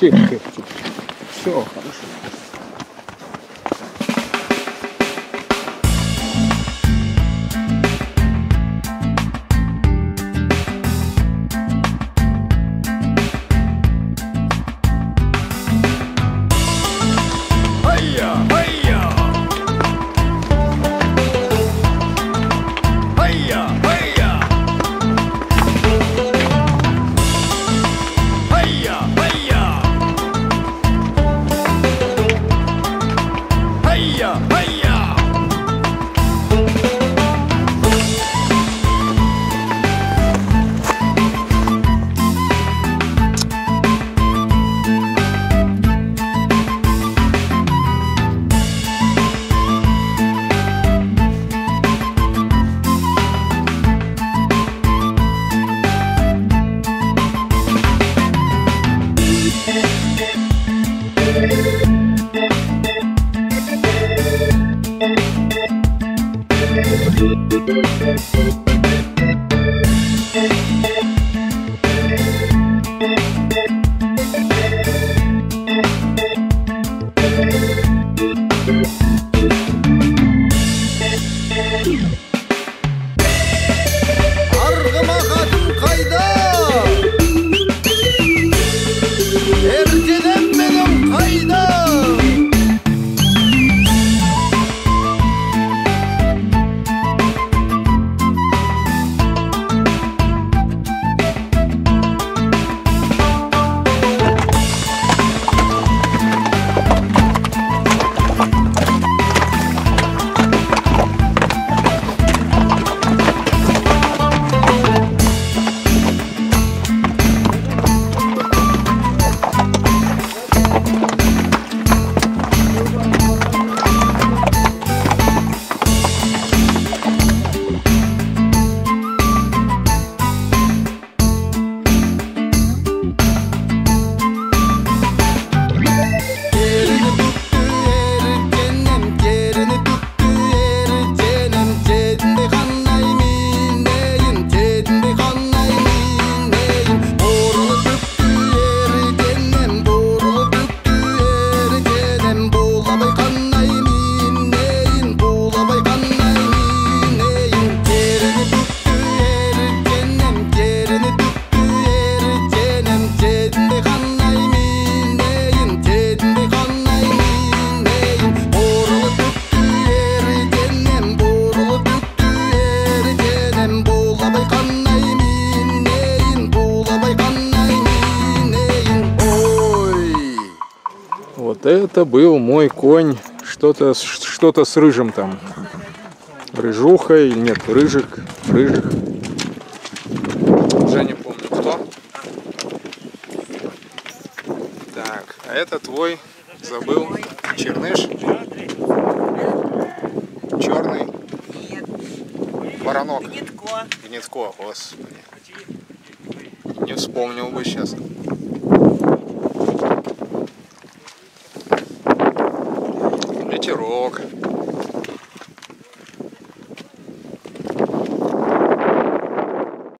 Тихо, тихо, тихо. Все, хорошо. Música Вот это был мой конь. Что-то с- что-то с рыжим там. Рыжухой, нет, рыжик, рыжик. Уже не помню кто. Так, а это твой, забыл, черныш. Черный. Воронок. Гнетко. Гнетко, господи. Не вспомнил бы сейчас. ветерок.